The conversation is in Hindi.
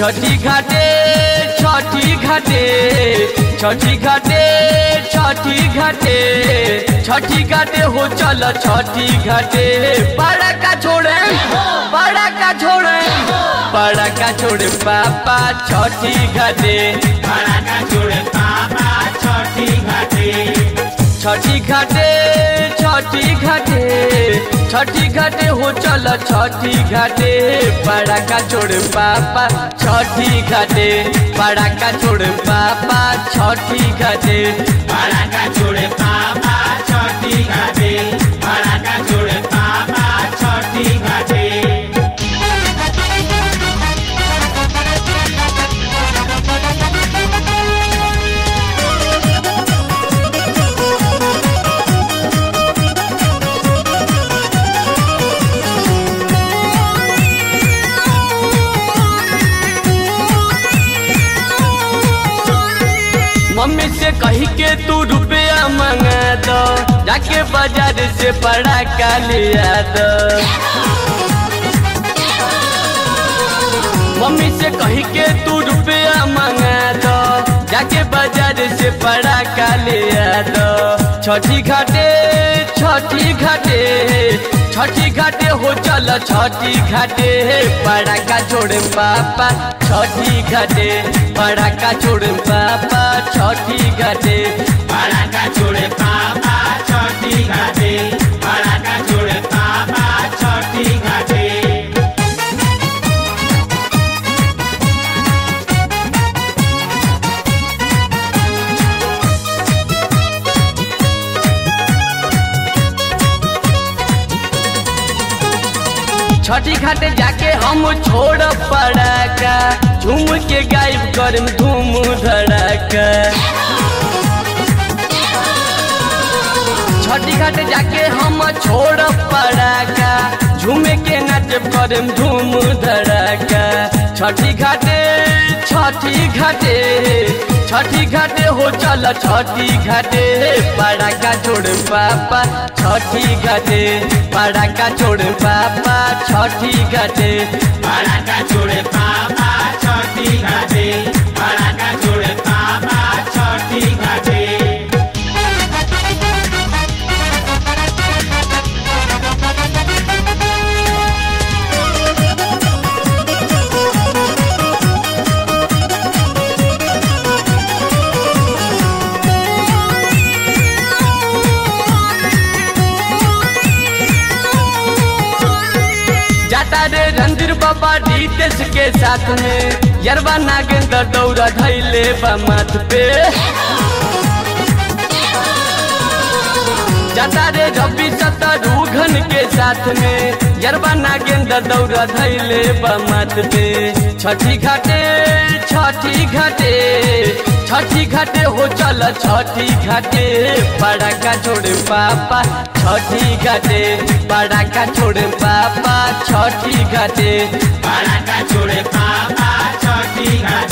छठी घाटे छठी घाटे छठी घाटे छठी घाटे छठी घाटे हो चल छठी घाटे। बड़ा का छोड़े बड़ा का छोड़े बड़ा का छोड़े पापा छठी घाटे। बड़ा का जोड़े पापा छठी घाटे। छठी घाटे छठी घाटे छठी घाटे हो, चल छठी घाटे। बड़ा का छोड़ पापा, छठी घाटे। बड़ा का छोड़ पापा, छठी घाटे। बड़ा का जोड़े पापा, छठी घाटे। के तू रुपया मंगा दो, जाके बाज़ार से पड़ा का लिया दो। मम्मी से कही के तू रुपया मंगा दो, जाके बाज़ार से पड़ा का लिया दो। छठी घाटे छठी घाटे छठी घाटे हो, चल छठी घाटे बड़ा का छोड़ पापा, छठी घाटे। बड़ा का छोड़ पापा, छठी घाटे। छठी घाटे जाके हम छोड़ पड़ाका। झूम के गायब करम धूम धड़ाका। छठी घाटे जाके हम छोड़ पड़ाका। झूमे के नाचब करम धूम धड़ाका। छठी घाटे छठी घाटे छठी घाटे हो, चल छठी घाटे। पड़ाका छोड़ पापा, छठी घाटे। पड़ाका छोड़ पापा, छठी घाटे। पड़ाका जोड़े पापा, छठी घाटे। जाता रे रणधीर बाबा डीटेस के साथ में। यरवा नागेंद्र दौड़ा धैले बा माथ पे। जाता रे रवि शत्रुघ्न के साथ में। यरवा नागेंद्र दौड़ा धैले बा माथ पे। छठी घाटे छठी घाटे। छठी घाटे हो चल, छठी घाटे बड़ा छोड़ पापा। छठी घाटे बड़ा का छोड़ पापा। छठी घाटे बड़ा का छोड़ पापा। छठी घाटे।